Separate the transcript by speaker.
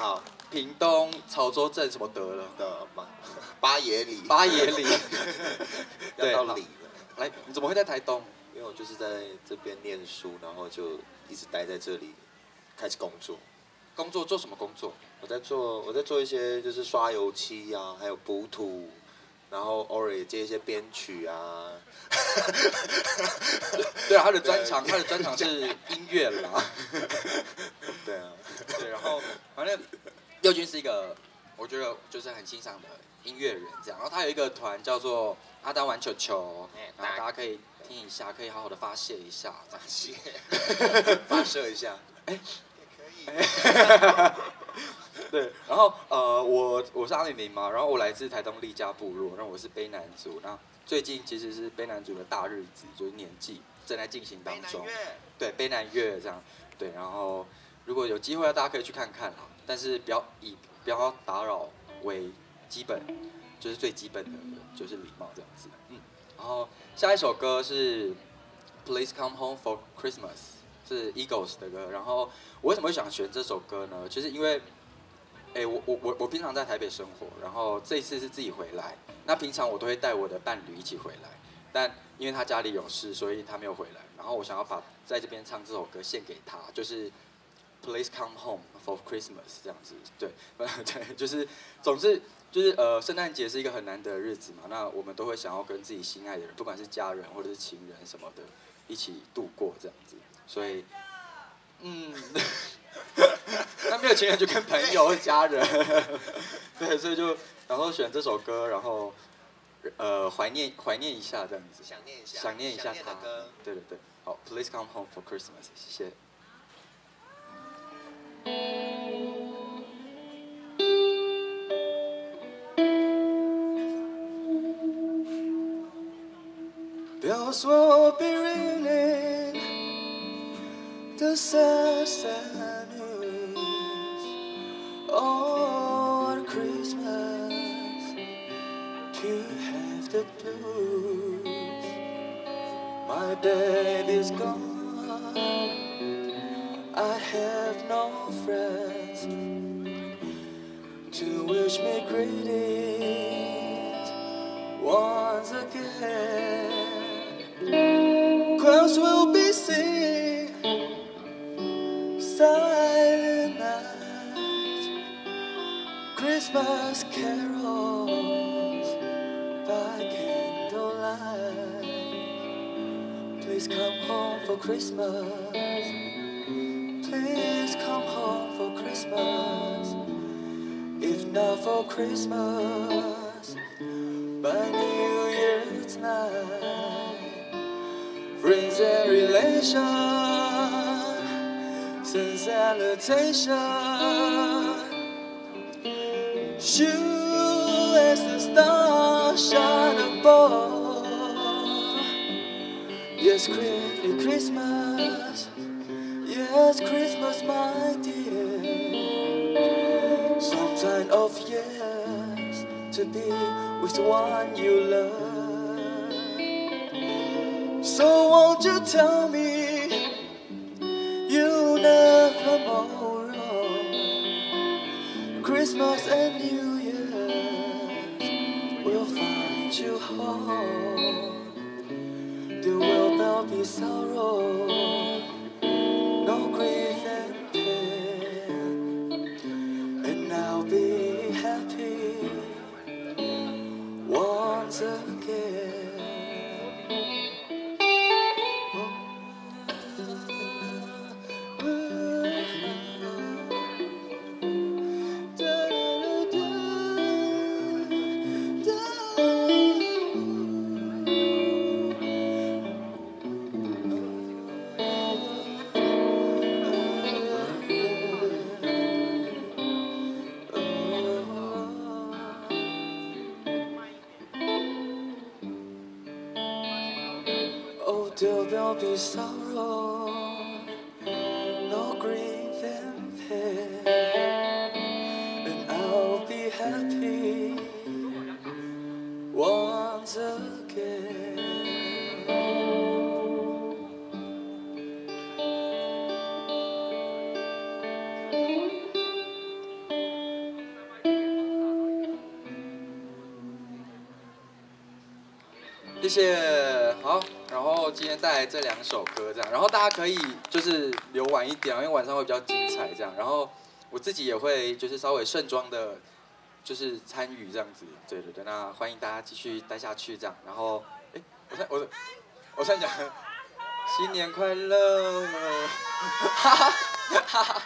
Speaker 1: 好，
Speaker 2: 屏东潮州镇什么德了？
Speaker 1: 的八 八爷里，
Speaker 2: 八爷里。
Speaker 1: 要到里了。
Speaker 2: 来，你怎么会在台东？
Speaker 1: 因为我就是在这边念书，然后就一直待在这里，开始工作。
Speaker 2: 工作做什么工作？
Speaker 1: 我在做我在做一些就是刷油漆啊，还有补土，然后偶尔也接一些编曲啊。
Speaker 2: 对啊，他的专长，他的专长是音乐啦。
Speaker 1: 对啊，
Speaker 2: 对，然后反正佑君是一个，我觉得就是很欣赏的音乐人这样。然后他有一个团叫做阿丹玩球球，然后大家可以听一下，可以好好的发泄一下，这样
Speaker 1: 谢 发射一下。哎，也可以。
Speaker 2: 对，然后呃，我我是阿里明嘛，然后我来自台东利家部落，然后我是卑南族。那最近其实是卑南族的大日子，就是年祭正在进行当中。对，卑南月这样。对，然后如果有机会，大家可以去看看啦。但是不要以不要打扰为基本，就是最基本的就是礼貌这样子。嗯，然后下一首歌是《Please Come Home for Christmas》，是 Eagles 的歌。然后我为什么会想选这首歌呢？就是因为，哎，我我我我平常在台北生活，然后这一次是自己回来。那平常我都会带我的伴侣一起回来，但因为他家里有事，所以他没有回来。然后我想要把在这边唱这首歌献给他，就是《Please Come Home for Christmas》这样子。对，对，就是总是就是呃，圣诞节是一个很难得的日子嘛。那我们都会想要跟自己心爱的人，不管是家人或者是情人什么的，一起度过这样子。所以，嗯，有情人就跟朋友、家人。对，所以就然后选这首歌，然后呃怀念怀念一下这样子，
Speaker 1: 想念一下，
Speaker 2: 想念一下他。对对对，好，Please come home for Christmas，谢谢。
Speaker 3: To have the blues. My baby's gone. I have no friends to wish me greetings once again. Crowds will be singing silent night, Christmas carols by candlelight. Please come home for Christmas. Please come home for Christmas. If not for Christmas, by New Year's night, friends and relations salutation. Shoot Yes, eh, Christmas. Yes, Christmas, my dear. Some time of years to be with the one you love. So won't you tell me you never tomorrow? Christmas and New Year's will find you home. There will all the sorrow. Still there'll be sorrow, no grief and pain, and I'll be happy once again.
Speaker 2: Thank you. Uh, 然后今天带来这两首歌这样，然后大家可以就是留晚一点，因为晚上会比较精彩这样。然后我自己也会就是稍微盛装的，就是参与这样子。对对对，那欢迎大家继续待下去这样。然后，哎，我在我我在讲新年快乐，哈哈哈哈。